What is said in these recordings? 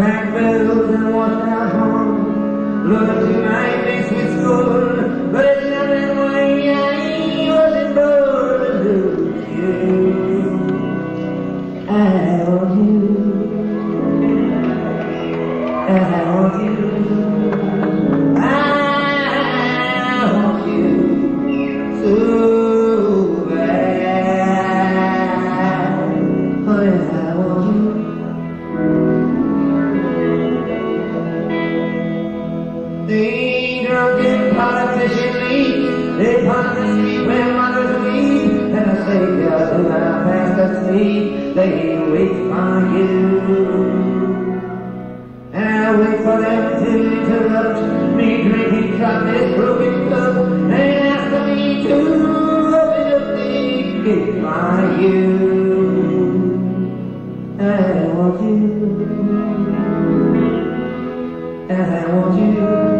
Crack bells and walk down home, look tonight makes me scorn, but it's nothing when I wasn't born to lose you. I want you. Drunken politician leave. They punish me when mothers weep. And the saviors who are fast asleep, they wait for you. And I wait for them to interrupt me drinking from this broken cup and ask me to open up the gate for you. And I want you. And I want you.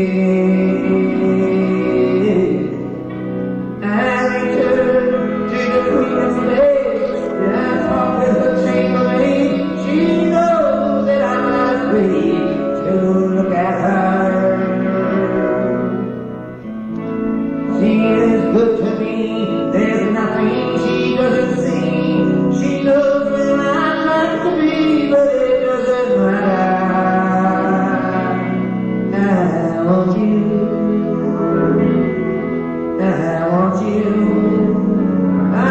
I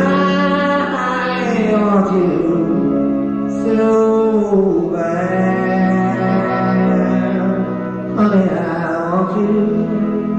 want you so bad. Honey, I want you.